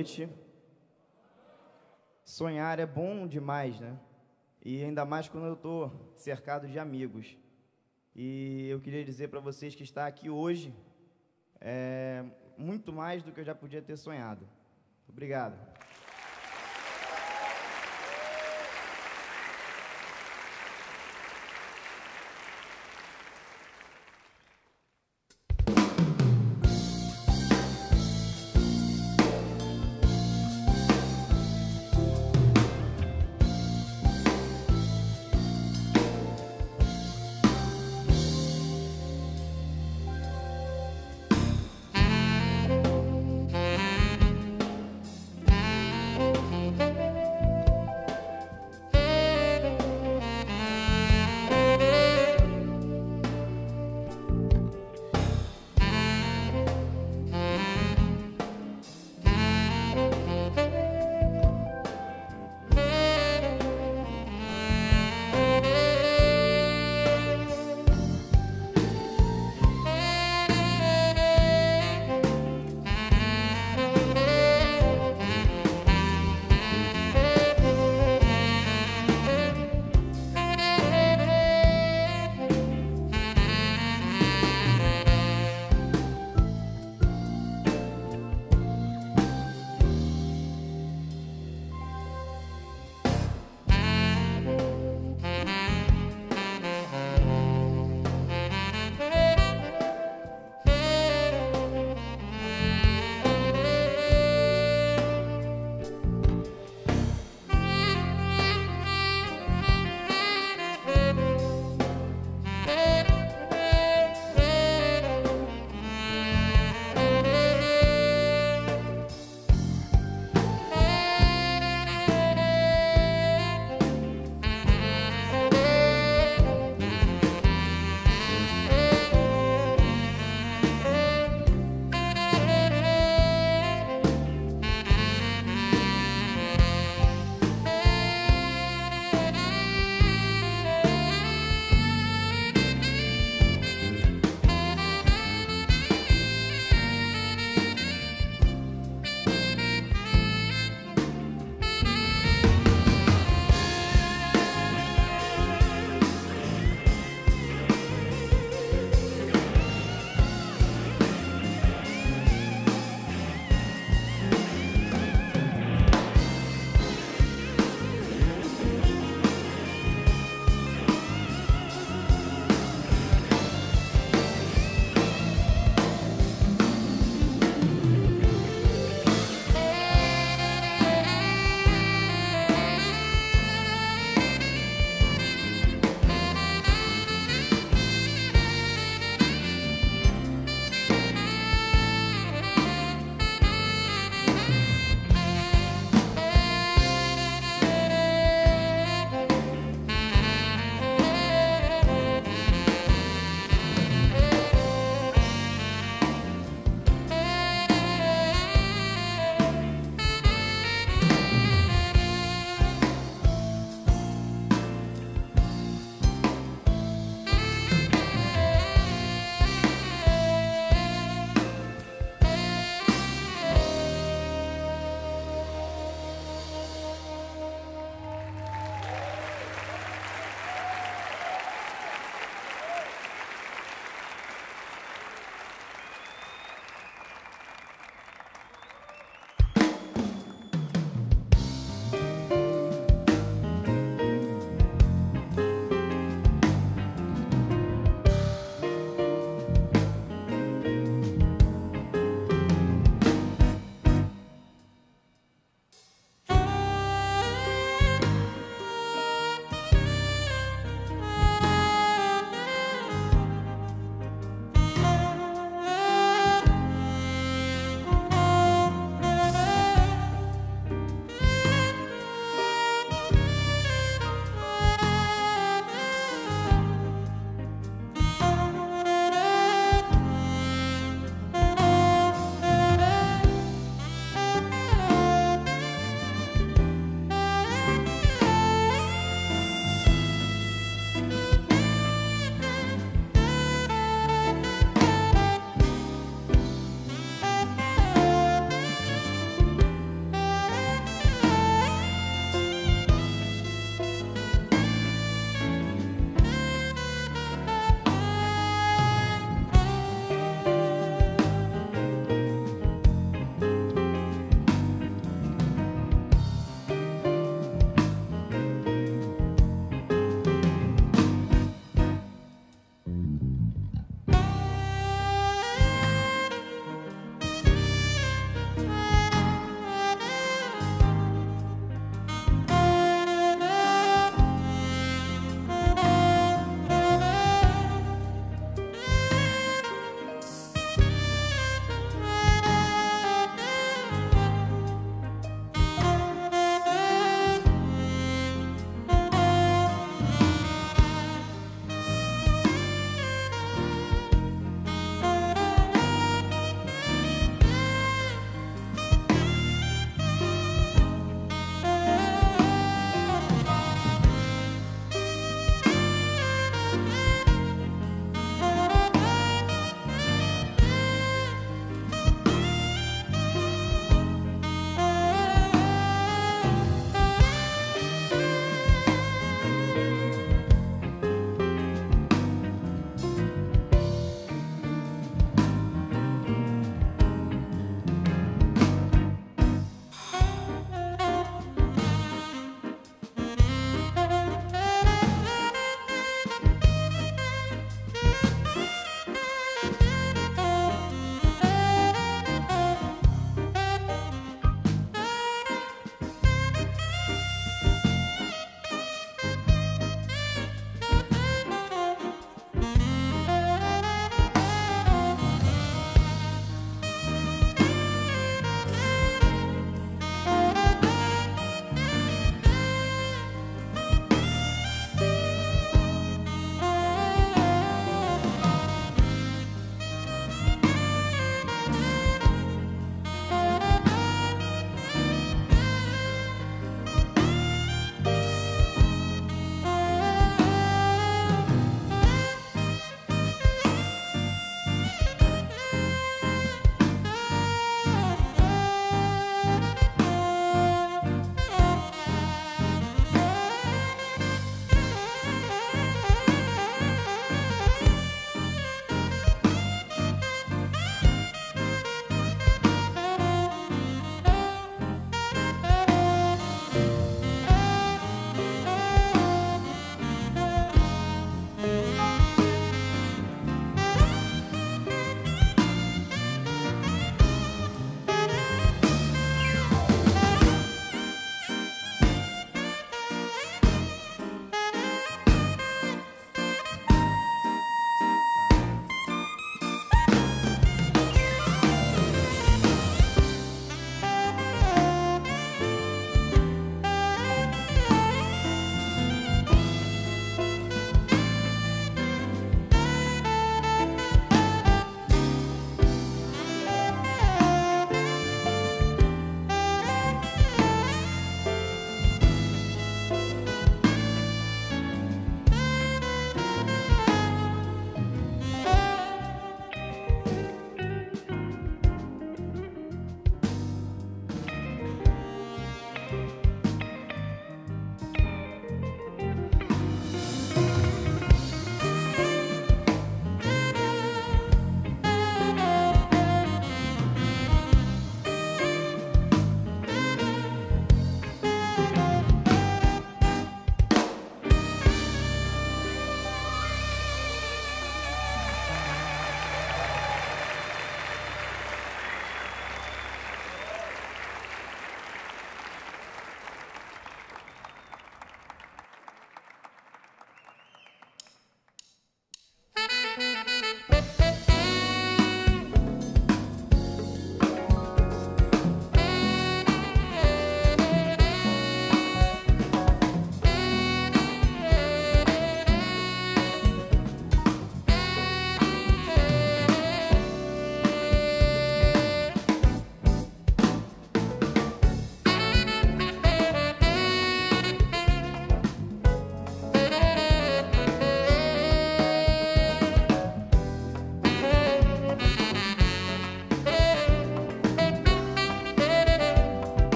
Noite. Sonhar é bom demais, né? E ainda mais quando eu estou cercado de amigos. E eu queria dizer para vocês que estar aqui hoje é muito mais do que eu já podia ter sonhado. Obrigado.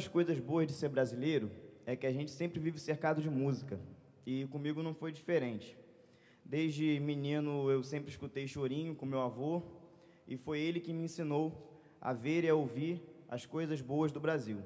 Das coisas boas de ser brasileiro é que a gente sempre vive cercado de música. E comigo não foi diferente. Desde menino eu sempre escutei chorinho com meu avô e foi ele que me ensinou a ver e a ouvir as coisas boas do Brasil.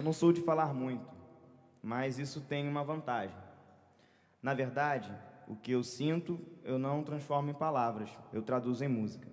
Eu não sou de falar muito, mas isso tem uma vantagem. Na verdade, o que eu sinto, eu não transformo em palavras, eu traduzo em música.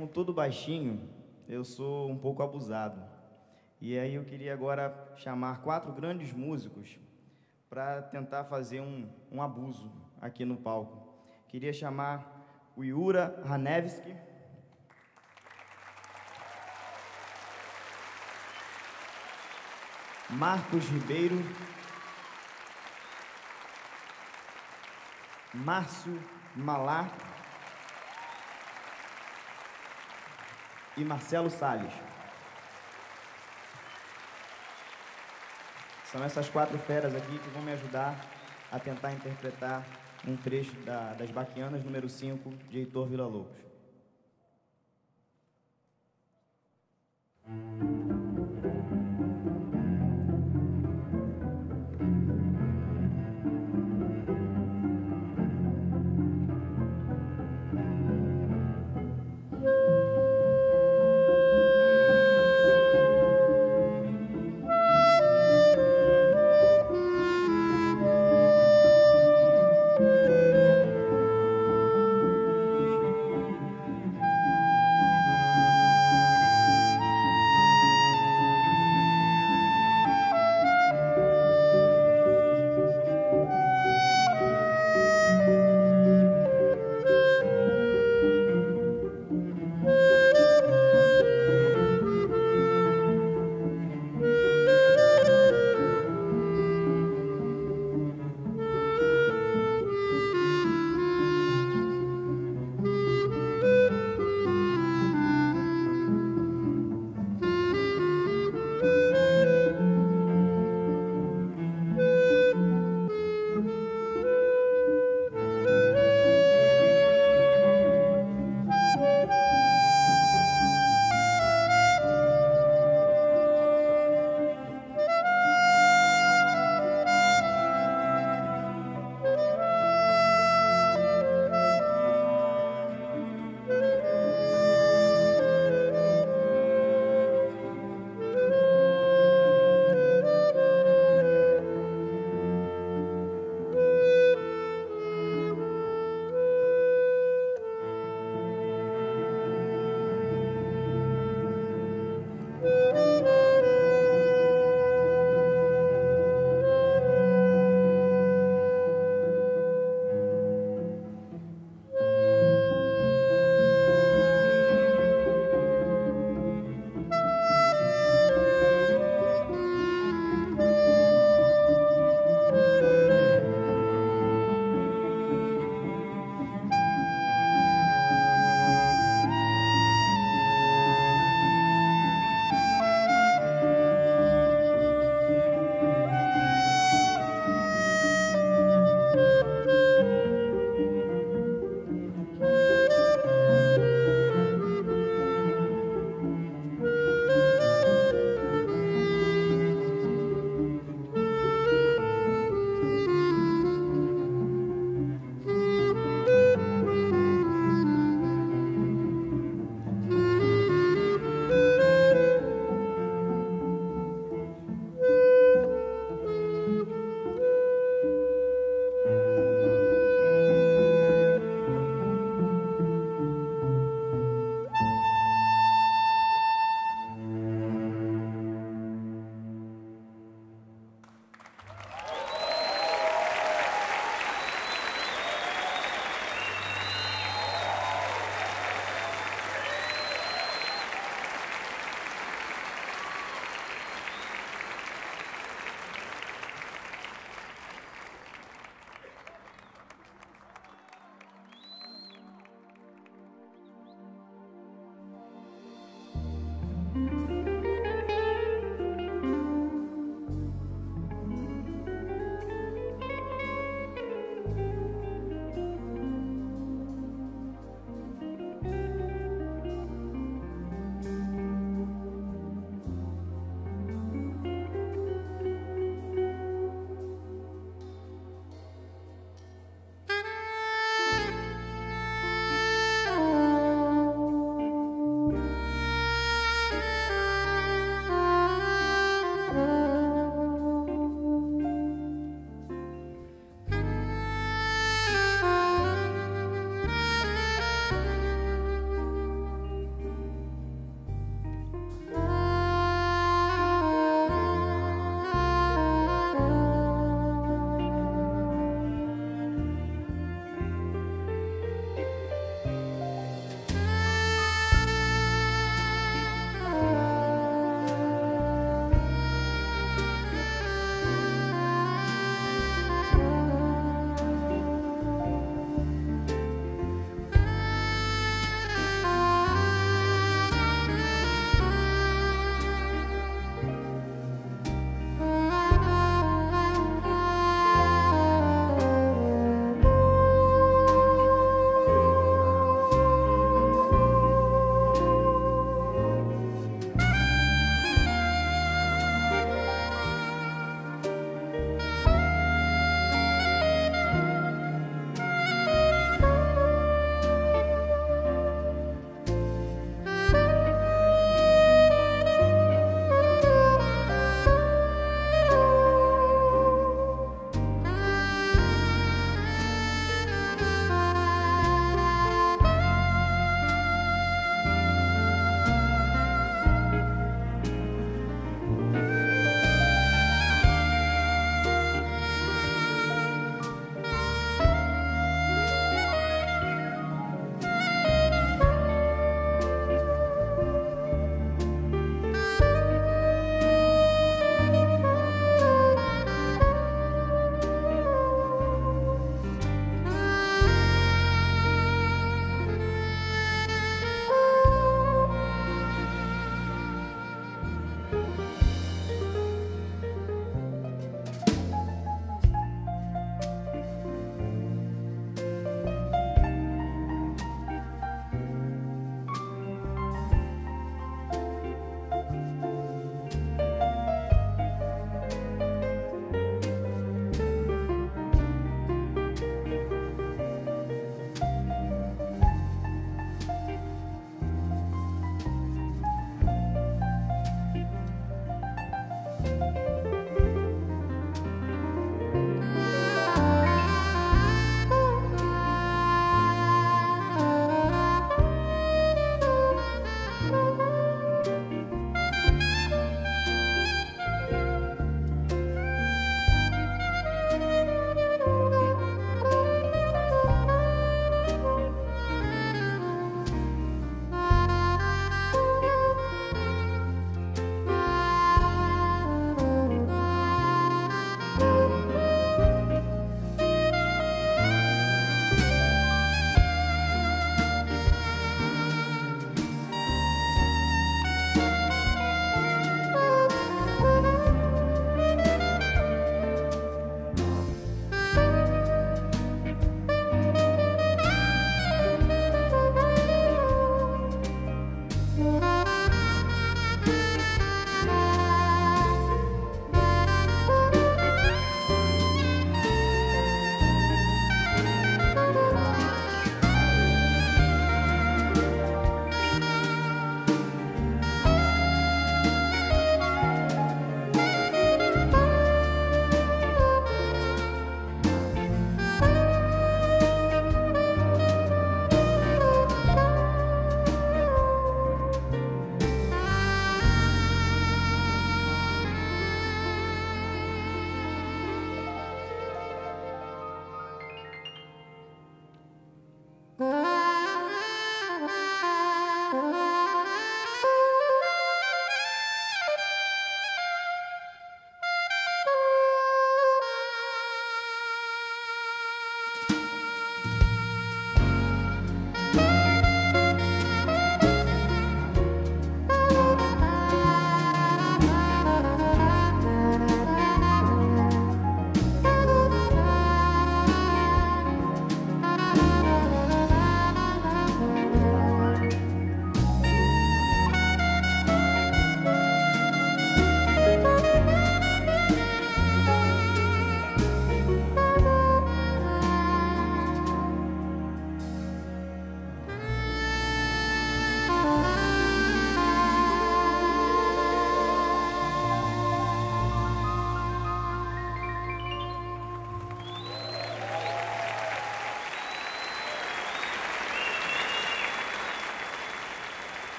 Como todo baixinho, eu sou um pouco abusado. E aí eu queria agora chamar quatro grandes músicos para tentar fazer um, um abuso aqui no palco. Queria chamar o Yura Hanevski. Marcos Ribeiro. Márcio Malá. E Marcelo Salles. São essas quatro feras aqui que vão me ajudar a tentar interpretar um trecho da, das Baquianas, número 5, de Heitor Villa-Lobos.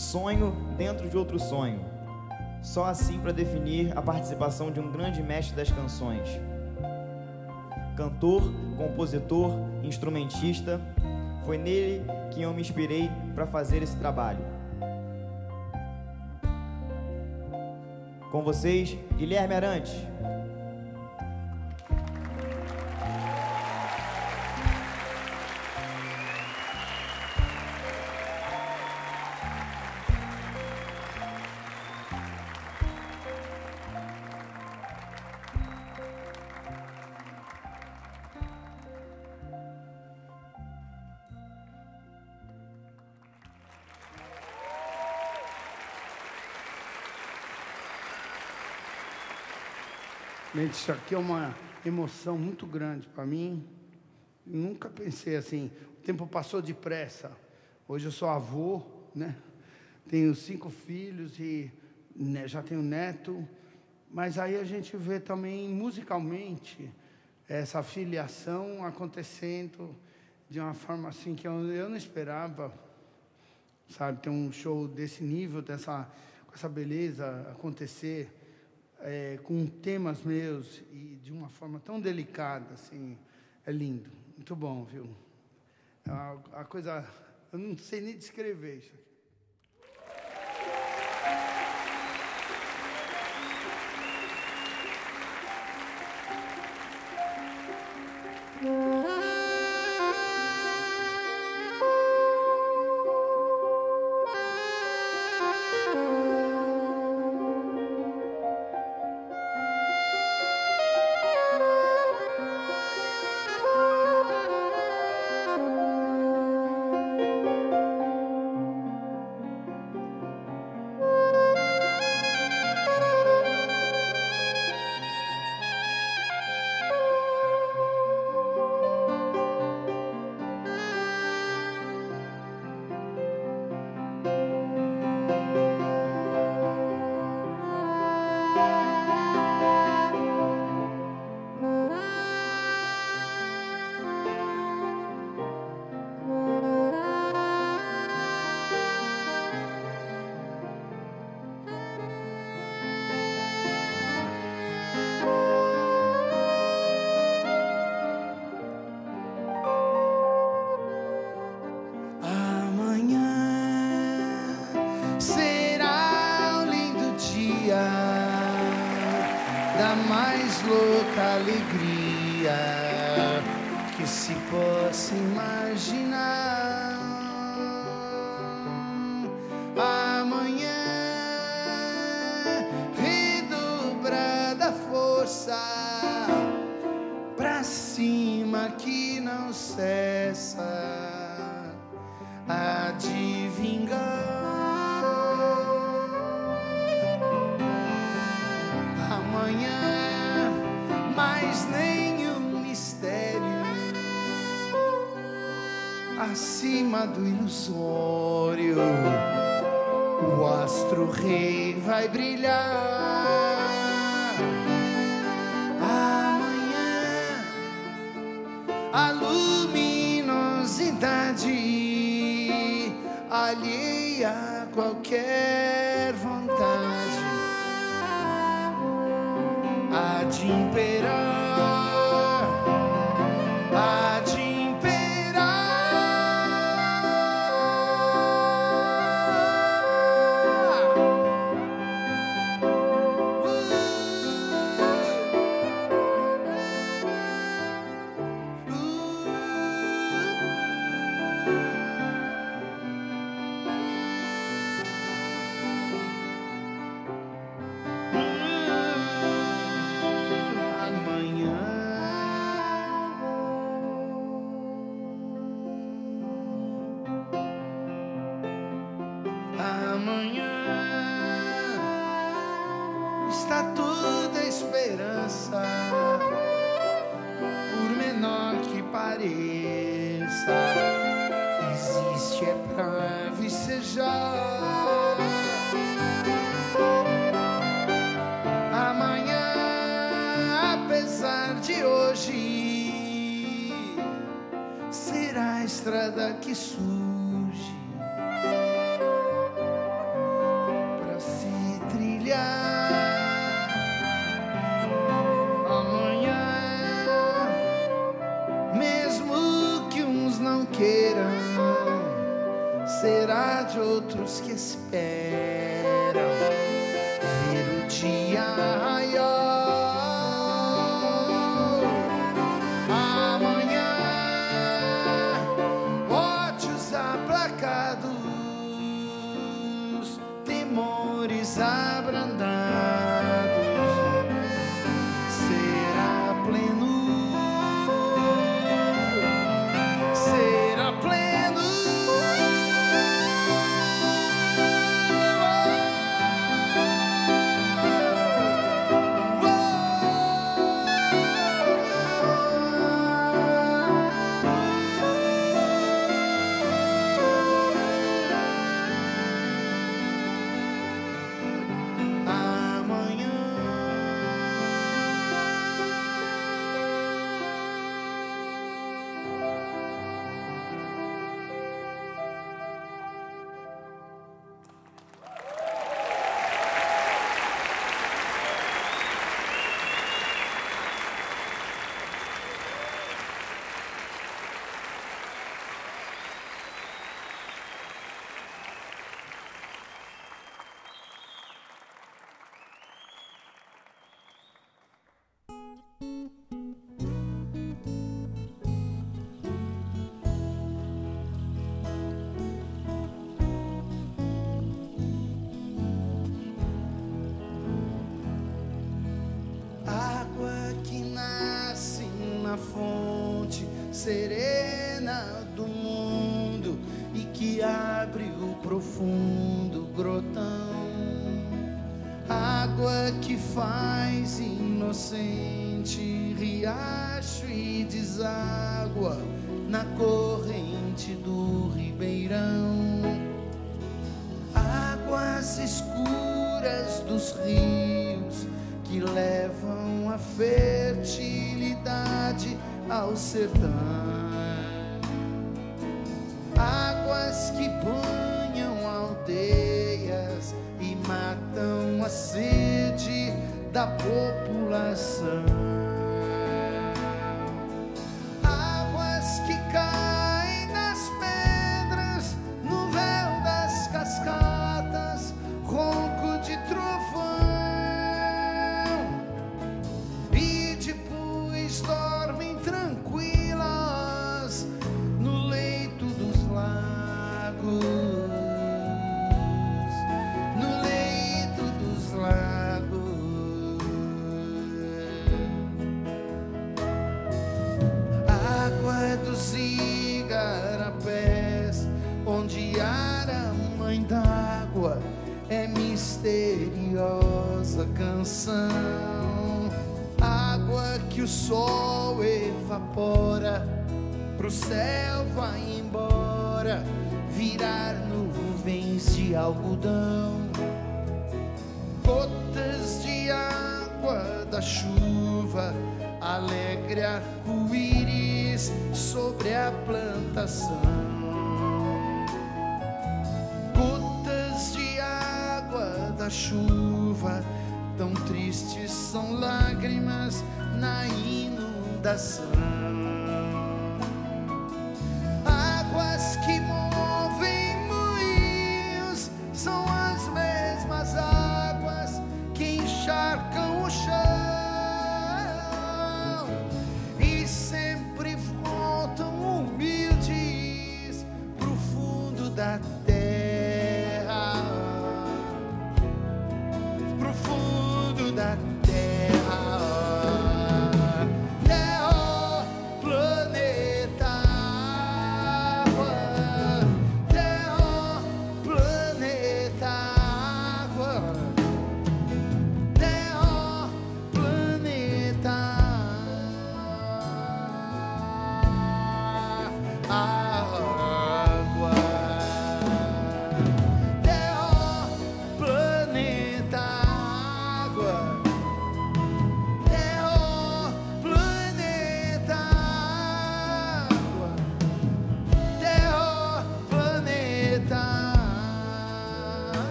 Sonho dentro de outro sonho. Só assim para definir a participação de um grande mestre das canções. Cantor, compositor, instrumentista, foi nele que eu me inspirei para fazer esse trabalho. Com vocês, Guilherme Arantes. Gente, isso aqui é uma emoção muito grande para mim. Nunca pensei assim. O tempo passou depressa. Hoje eu sou avô, né? Tenho cinco filhos e né, já tenho neto. Mas aí a gente vê também musicalmente essa filiação acontecendo de uma forma assim que eu, eu não esperava, sabe, ter um show desse nível, dessa, com essa beleza acontecer é, com temas meus e de uma forma tão delicada, assim, é lindo. Muito bom, viu? É a, a coisa, eu não sei nem descrever isso aqui. estrada faz inocente, riacho e deságua na corrente do ribeirão. Águas escuras dos rios que levam a fertilidade ao sertão.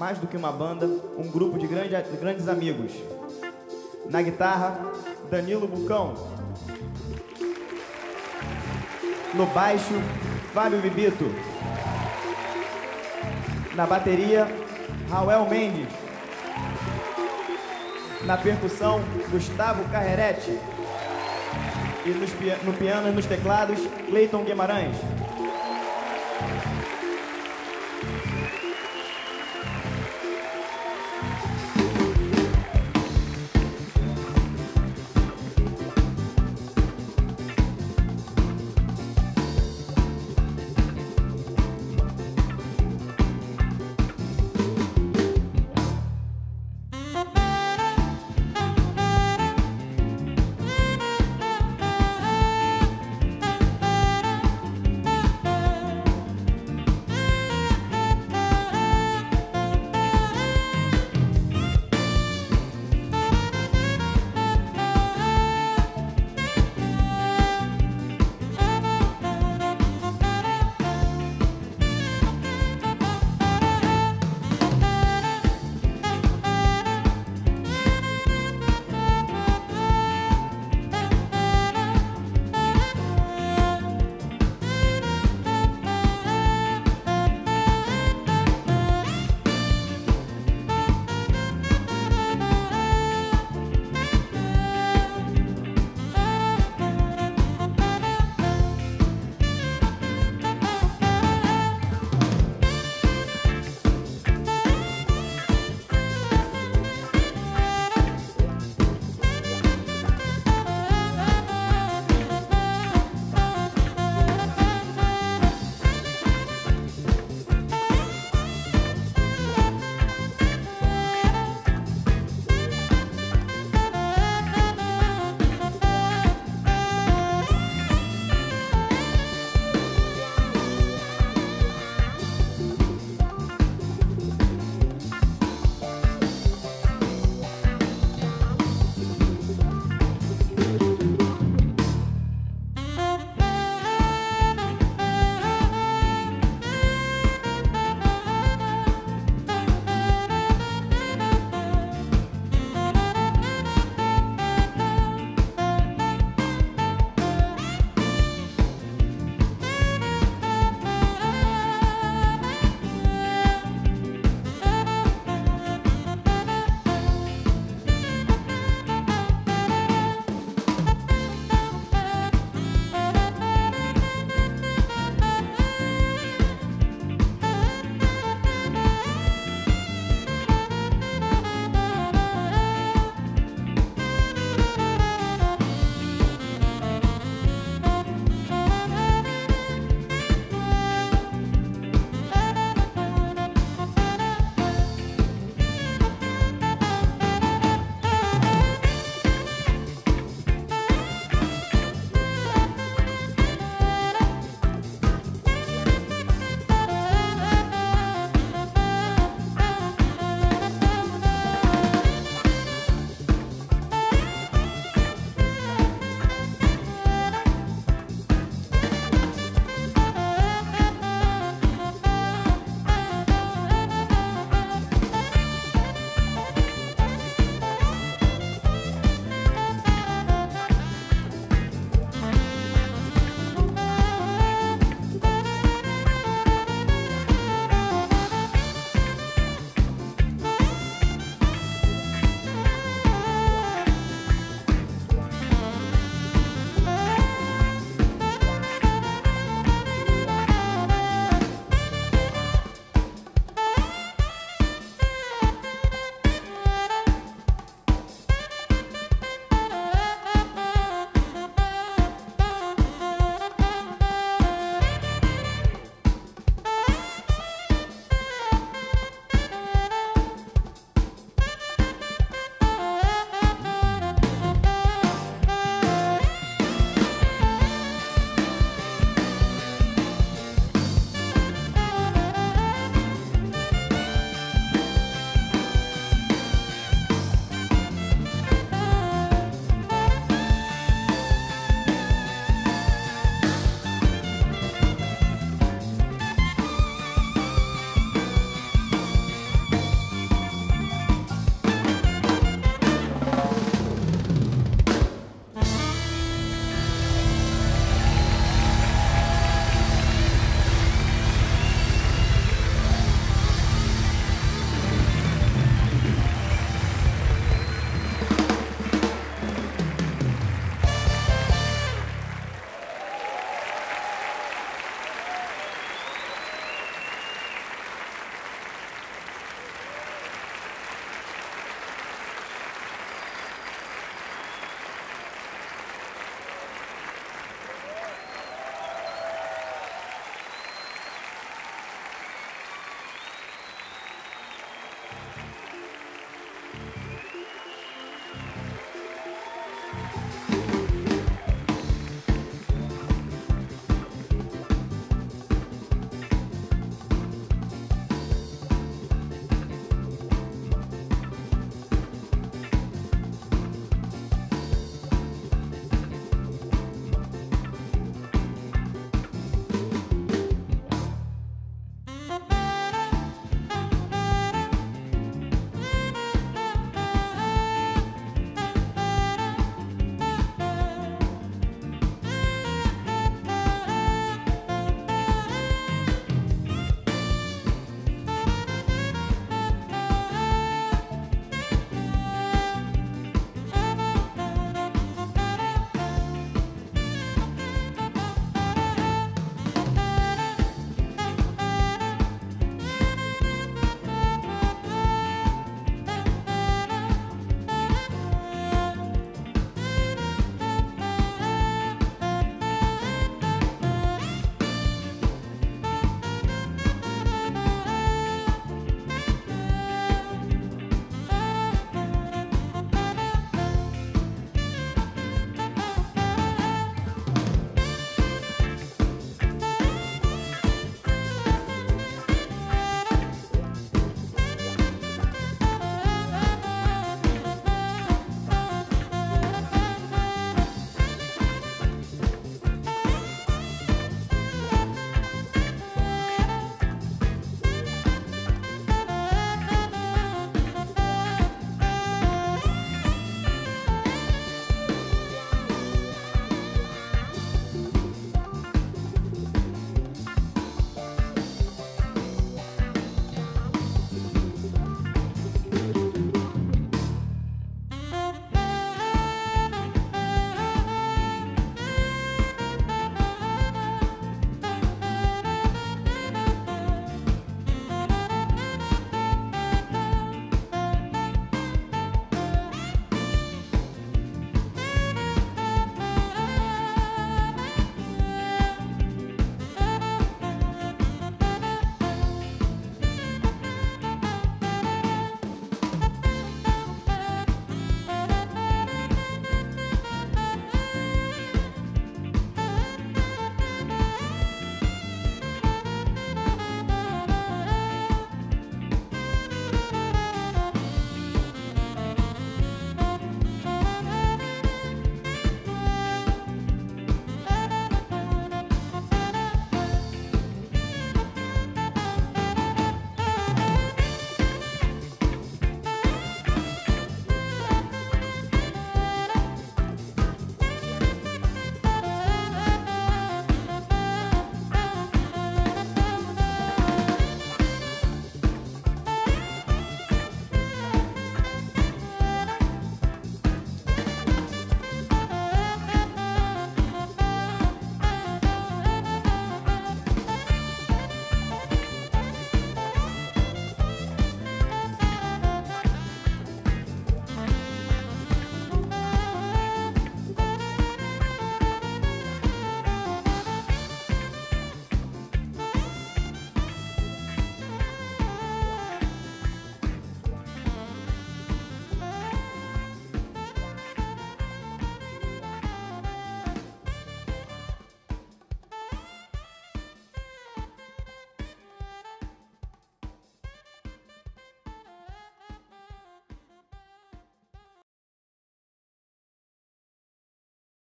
Mais do que uma banda, um grupo de grande, grandes amigos. Na guitarra, Danilo Bucão. No baixo, Fábio Bibito. Na bateria, Raul Mendes. Na percussão, Gustavo Carrerete. E no piano e nos teclados, Cleiton Guimarães.